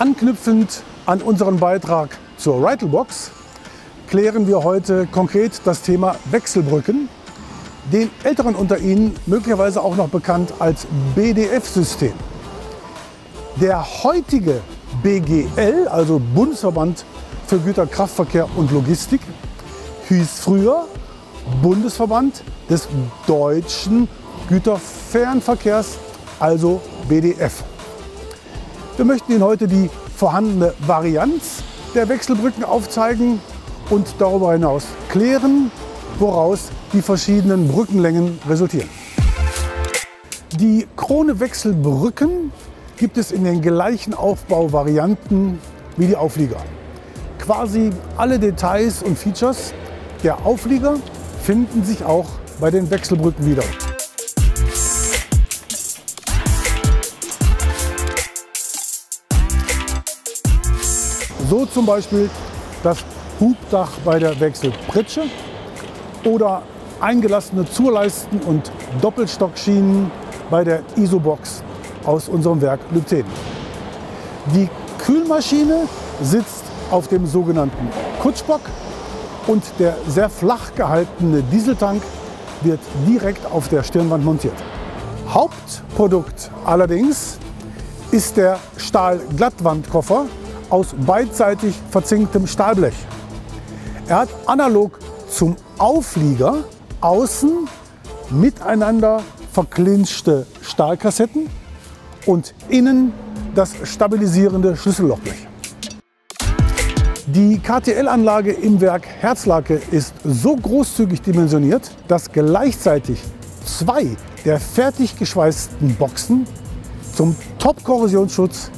Anknüpfend an unseren Beitrag zur Ritelbox klären wir heute konkret das Thema Wechselbrücken, den Älteren unter Ihnen möglicherweise auch noch bekannt als BDF-System. Der heutige BGL, also Bundesverband für Güterkraftverkehr und Logistik, hieß früher Bundesverband des deutschen Güterfernverkehrs, also BDF. Wir möchten Ihnen heute die vorhandene Varianz der Wechselbrücken aufzeigen und darüber hinaus klären, woraus die verschiedenen Brückenlängen resultieren. Die Krone-Wechselbrücken gibt es in den gleichen Aufbauvarianten wie die Auflieger. Quasi alle Details und Features der Auflieger finden sich auch bei den Wechselbrücken wieder. So zum Beispiel das Hubdach bei der Wechselpritsche oder eingelassene Zurleisten und Doppelstockschienen bei der Isobox aus unserem Werk Lübten. Die Kühlmaschine sitzt auf dem sogenannten Kutschbock und der sehr flach gehaltene Dieseltank wird direkt auf der Stirnwand montiert. Hauptprodukt allerdings ist der Stahlglattwandkoffer aus beidseitig verzinktem Stahlblech. Er hat analog zum Auflieger außen miteinander verklinschte Stahlkassetten und innen das stabilisierende Schlüssellochblech. Die KTL-Anlage im Werk Herzlake ist so großzügig dimensioniert, dass gleichzeitig zwei der fertig geschweißten Boxen zum Top-Korrosionsschutz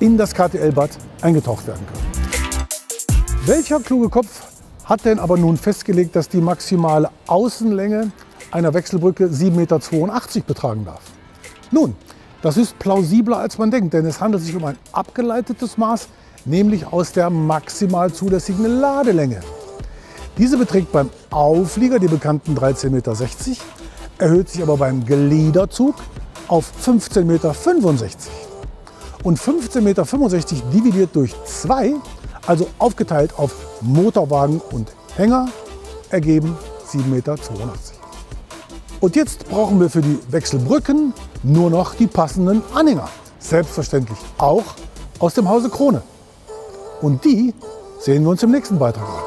in das KTL-Bad eingetaucht werden können. Welcher kluge Kopf hat denn aber nun festgelegt, dass die maximale Außenlänge einer Wechselbrücke 7,82 Meter betragen darf? Nun, das ist plausibler als man denkt, denn es handelt sich um ein abgeleitetes Maß, nämlich aus der maximal zulässigen Ladelänge. Diese beträgt beim Auflieger die bekannten 13,60 Meter, erhöht sich aber beim Gliederzug auf 15,65 Meter und 15,65 Meter dividiert durch 2, also aufgeteilt auf Motorwagen und Hänger, ergeben 7,82 Meter. Und jetzt brauchen wir für die Wechselbrücken nur noch die passenden Anhänger. Selbstverständlich auch aus dem Hause Krone. Und die sehen wir uns im nächsten Beitrag an.